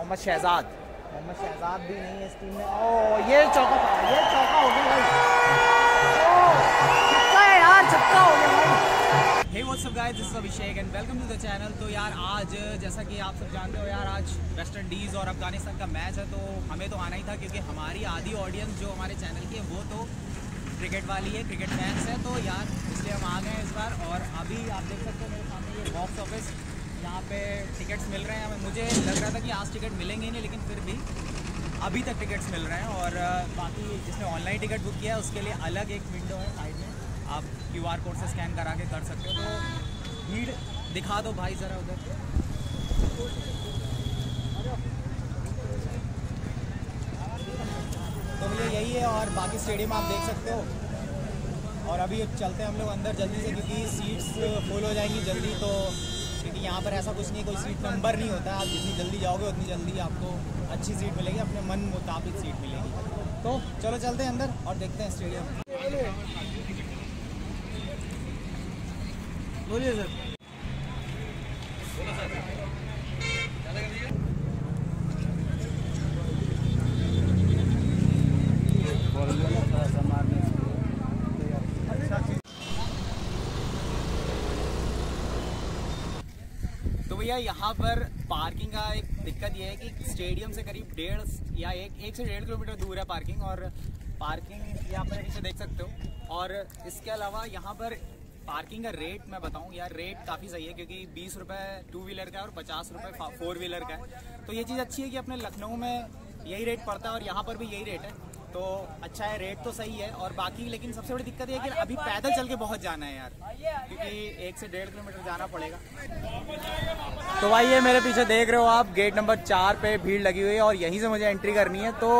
मोहम्मद शहजाद। मोहम्मद शहजाद भी नहीं है इस टीम में। ओ ये चौका था ये चौका हो गया भाई। छक्का है यार छक्का हो गया भाई। Hey what's up guys this is Abhishek and welcome to the channel तो यार आज जैसा कि आप सब जानते हो यार आज वेस्ट इंडीज़ और अफ़गानिस्तान का मैच है तो हमें तो आना ही था क्योंकि हमारी आधी ऑडियंस जो हमारे चैनल की है वो तो क्रिकेट वाली है क्रिकेट फैंस है। तो यार इसलिए हम आ गए हैं इस बार और अभी आप देख सकते हो मेरे सामने ये बॉक्स ऑफ़िस यहाँ पे टिकट्स मिल रहे हैं। मुझे लग रहा था कि आज टिकट मिलेंगे ही नहीं, लेकिन फिर भी अभी तक टिकट्स मिल रहे हैं और बाकी जिसने ऑनलाइन टिकट बुक किया है, उसके लिए अलग एक विंडो है साइड में। आप क्यू आर कोड से स्कैन करा के कर सकते हो। तो भीड़ दिखा दो भाई ज़रा उधर। तो भैया यही है और बाकी स्टेडियम आप देख सकते हो। और अभी चलते हैं हम लोग अंदर जल्दी से, क्योंकि सीट्स फुल हो जाएँगी जल्दी तो यहाँ पर ऐसा कुछ नहीं, कोई सीट नंबर नहीं होता। आप जितनी जल्दी जाओगे, उतनी जल्दी आपको अच्छी सीट मिलेगी, अपने मन मुताबिक सीट मिलेगी। तो चलो चलते हैं अंदर और देखते हैं स्टेडियम बोलिए सर भैया, यहाँ पर पार्किंग का एक दिक्कत ये है कि स्टेडियम से करीब डेढ़ या एक एक से डेढ़ किलोमीटर दूर है पार्किंग और पार्किंग यहाँ पर नीचे देख सकते हो। और इसके अलावा यहाँ पर पार्किंग का रेट मैं बताऊँ, यार, रेट काफ़ी सही है क्योंकि बीस रुपये टू व्हीलर का है और पचास रुपये फोर व्हीलर का है। तो ये चीज़ अच्छी है कि अपने लखनऊ में यही रेट पड़ता है और यहाँ पर भी यही रेट है। तो अच्छा है रेट तो सही है और बाकी लेकिन सबसे बड़ी दिक्कत ये है कि अभी पैदल चल के बहुत जाना है यार। क्योंकि एक से डेढ़ किलोमीटर जाना पड़ेगा। तो भाई ये मेरे पीछे देख रहे हो आप गेट नंबर चार पे भीड़ लगी हुई है और यहीं से मुझे एंट्री करनी है। तो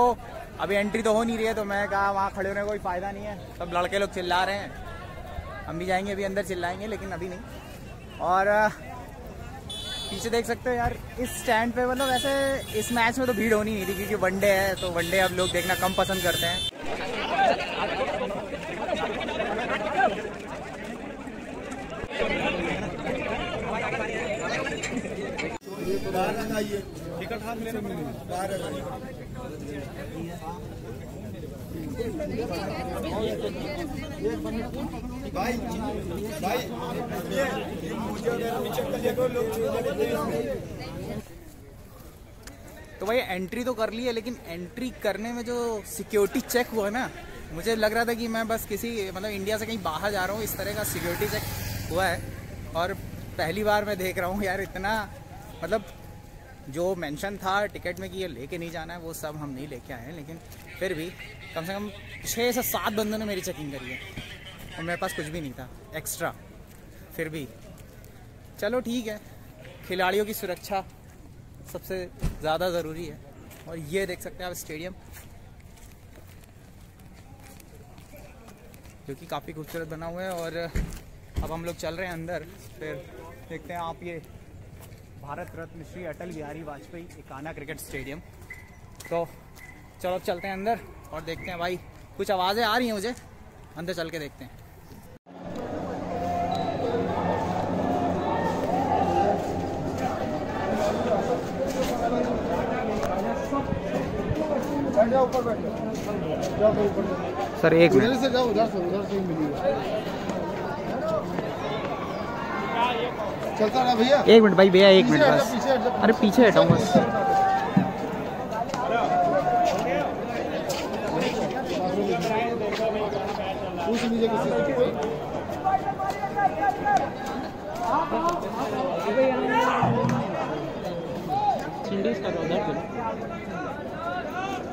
अभी एंट्री तो हो नहीं रही है तो मैं कहा वहाँ खड़े होने का कोई फ़ायदा नहीं है। सब लड़के लोग चिल्ला रहे हैं। हम भी जाएँगे अभी अंदर चिल्लाएँगे लेकिन अभी नहीं। और पीछे देख सकते हो यार, इस स्टैंड पे मतलब वैसे इस मैच में तो भीड़ होनी नहीं थी क्योंकि वनडे है तो वनडे अब लोग देखना कम पसंद करते हैं। टिकट हाथ लेना भाई भाई तो भाई एंट्री तो कर ली है, लेकिन एंट्री करने में जो सिक्योरिटी चेक हुआ है ना, मुझे लग रहा था कि मैं बस किसी मतलब इंडिया से कहीं बाहर जा रहा हूँ, इस तरह का सिक्योरिटी चेक हुआ है। और पहली बार मैं देख रहा हूँ यार, इतना मतलब जो मेंशन था टिकट में कि ये लेके नहीं जाना है, वो सब हम नहीं लेके आए हैं, लेकिन फिर भी कम से कम छः से सात बंदों ने मेरी चेकिंग करी है। और मेरे पास कुछ भी नहीं था एक्स्ट्रा फिर भी। चलो ठीक है, खिलाड़ियों की सुरक्षा सबसे ज़्यादा ज़रूरी है। और ये देख सकते हैं आप स्टेडियम जो कि काफ़ी खूबसूरत बना हुआ है और अब हम लोग चल रहे हैं अंदर, फिर देखते हैं आप ये भारत रत्न श्री अटल बिहारी वाजपेयी एकाना क्रिकेट स्टेडियम। तो चलो चलते हैं अंदर और देखते हैं भाई कुछ आवाज़ें आ रही हैं मुझे? अंदर चल के देखते हैं। ऊपर बैठ जाओ ऊपर सर एक उधर से जाओ उधर से उधर से ही मिलिए। चलता ना भैया। एक मिनट भाई भैया एक मिनट बस। अरे पीछे हटाऊँ बस कोई?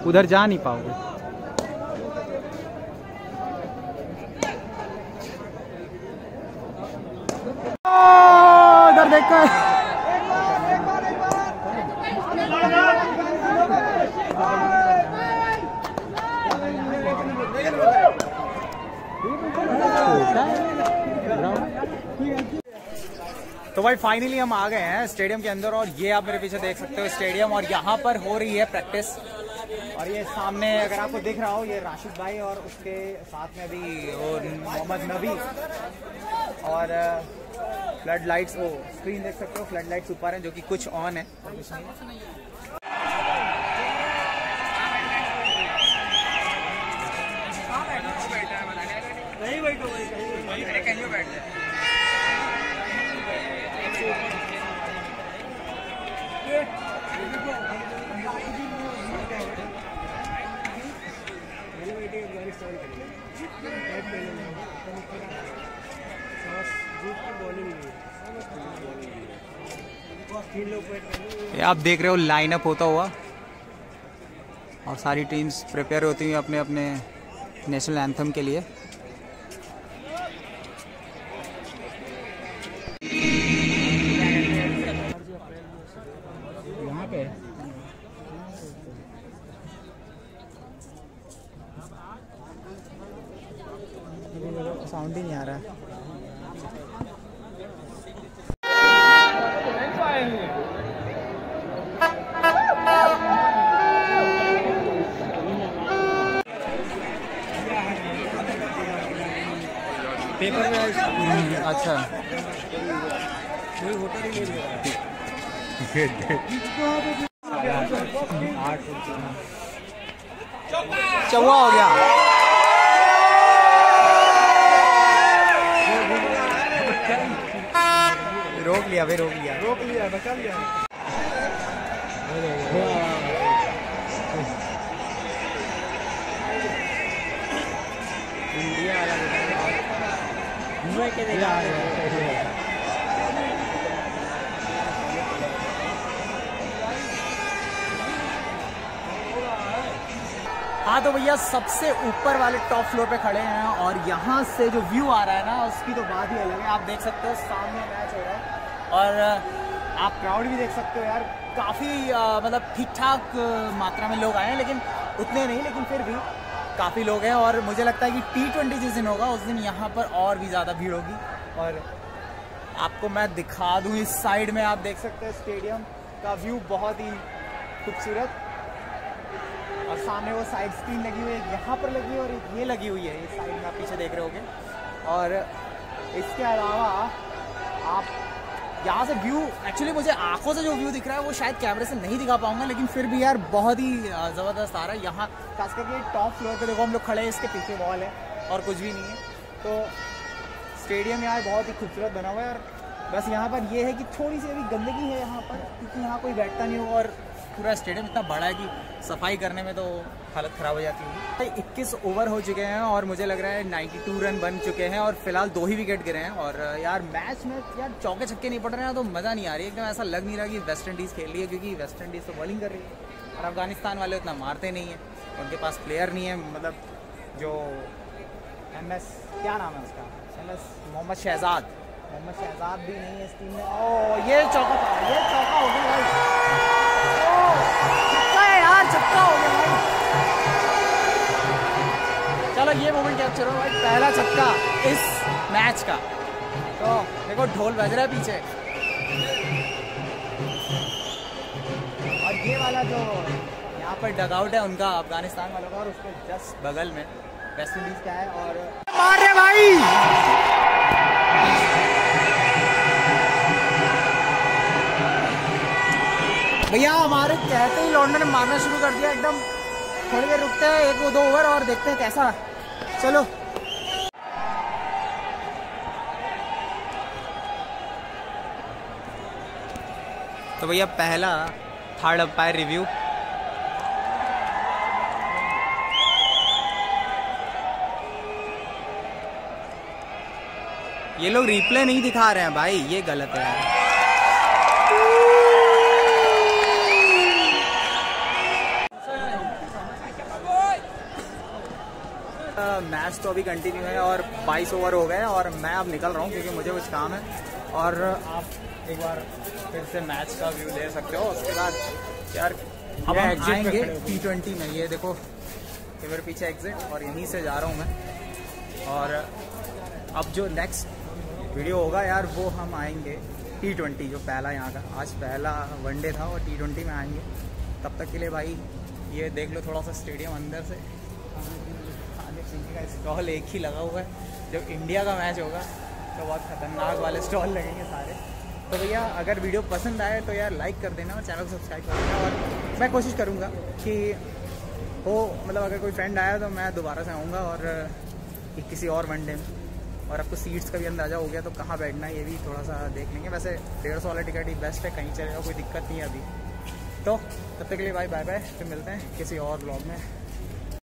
उधर जा नहीं पाओगे। उधर देखो। तो भाई फाइनली हम आ गए हैं स्टेडियम के अंदर और ये आप मेरे पीछे देख सकते हो, स्टेडियम और यहाँ पर हो रही है प्रैक्टिस और ये सामने अगर आपको दिख रहा हो ये राशिद भाई और उसके साथ में भी वो मोहम्मद नबी और फ्लड लाइट्स वो स्क्रीन देख सकते हो फ्लड लाइट्स ऊपर हैं जो कि कुछ ऑन है। कुछ बैठो बैठो बैठो बैठो बैठो बैठो बैठो बैठो बैठो बैठो ये आप देख रहे हो लाइनअप होता हुआ। और सारी टीम्स प्रिपेयर होती हुई अपने अपने नेशनल एंथम के लिए। साउंड ही नहीं आ रहा। है पेपर में अच्छा। चौवा हो गया। रोक लिया भाई रोक लिया। रोक लिया बचा लिया। हाँ तो भैया, सबसे ऊपर वाले टॉप फ्लोर पे खड़े हैं और यहाँ से जो व्यू आ रहा है ना, उसकी तो बात ही अलग है। आप देख सकते हो, सामने मैच हो रहा है। और आप क्राउड भी देख सकते हो यार। काफ़ी मतलब ठीक ठाक मात्रा में लोग आए हैं, लेकिन उतने नहीं, लेकिन फिर भी काफ़ी लोग हैं और मुझे लगता है कि टी ट्वेंटी जिस दिन होगा, उस दिन यहाँ पर और भी ज़्यादा भीड़ होगी। और आपको मैं दिखा दूँ इस साइड में, आप देख सकते हो स्टेडियम का व्यू बहुत ही खूबसूरत। और सामने वो साइड स्क्रीन लगी हुई है, यहाँ पर लगी है और ये लगी हुई है, ये साइड में आप पीछे देख रहे होगे। और इसके अलावा आप यहाँ से व्यू एक्चुअली मुझे आँखों से जो व्यू दिख रहा है, वो शायद कैमरे से नहीं दिखा पाऊँगा, लेकिन फिर भी यार बहुत ही ज़बरदस्त आ रहा है। यहाँ खास करके टॉप फ्लोर पे देखो, हम लोग खड़े हैं, इसके पीछे वॉल है, और कुछ भी नहीं है। तो स्टेडियम यार बहुत ही खूबसूरत बना हुआ है, और बस यहाँ पर ये है कि थोड़ी सी अभी गंदगी है यहाँ पर, क्योंकि यहाँ कोई बैठता नहीं हो, और पूरा स्टेडियम इतना बड़ा है कि सफ़ाई करने में तो हालत ख़राब हो जाती है भाई, इक्कीस ओवर हो चुके हैं और मुझे लग रहा है 92 रन बन चुके हैं और फ़िलहाल दो ही विकेट गिरे हैं। और यार मैच में यार चौके छक्के नहीं पड़ रहे हैं तो मज़ा नहीं आ रही। एकदम ऐसा लग नहीं रहा कि वेस्ट इंडीज़ खेल रही है, क्योंकि वेस्ट इंडीज़ तो बॉलिंग कर रही है। और अफ़गानिस्तान वाले उतना मारते नहीं हैं। उनके पास प्लेयर नहीं है मतलब जो एम एस क्या नाम है उसका? M S Mohammad Shahzad. Mohammad Shahzad भी नहीं है इस टीम में। ओ ये चौका ये चौका हो गया चलो ये मोमेंट कैप्चर हो भाई पहला छक्का इस मैच का। तो देखो ढोल बज रहा है पीछे। और ये वाला जो यहाँ पर डगआउट है उनका अफ़गानिस्तान वालों का और उसके जस्ट बगल में वेस्ट इंडीज का है और मार रहे भाई। भैया, हमारे कहते ही लॉन्डर ने मारना शुरू कर दिया, एकदम थोड़ी देर रुकते हैं, एक दो ओवर और देखते हैं कैसा चलो। तो भैया, पहला थर्ड अंपायर रिव्यू ये लोग रिप्ले नहीं दिखा रहे हैं भाई, ये गलत है यार। मैच तो अभी कंटिन्यू है और 22 ओवर हो गए और मैं अब निकल रहा हूँ क्योंकि मुझे कुछ काम है। और आप एक बार फिर से मैच का व्यू ले सकते हो। उसके बाद यार अब हम आएँगे टी ट्वेंटी में ये देखो। ये मेरे पीछे एग्जिट और यहीं से जा रहा हूँ मैं। और अब जो नेक्स्ट वीडियो होगा यार वो हम आएँगे टी ट्वेंटी जो पहला यहाँ का। आज पहला वनडे था और टी ट्वेंटी में आएँगे। तब तक के लिए भाई ये देख लो थोड़ा सा स्टेडियम अंदर से। का स्टॉल एक ही लगा हुआ है। जब इंडिया का मैच होगा तो बहुत खतरनाक वाले स्टॉल लगेंगे सारे। तो भैया, अगर वीडियो पसंद आए तो यार लाइक कर देना और चैनल को सब्सक्राइब कर देना। और मैं कोशिश करूँगा कि हो मतलब अगर कोई फ्रेंड आया तो मैं दोबारा से आऊँगा और किसी और वनडे में। और आपको सीट्स का भी अंदाज़ा हो गया तो कहाँ बैठना है, ये भी थोड़ा सा देख लेंगे। वैसे डेढ़ सौ वाला टिकट ही बेस्ट है, कहीं चलेगा कोई दिक्कत नहीं है अभी। तो तब तक के लिए बाय बाय बाय फिर मिलते हैं किसी और ब्लॉग में।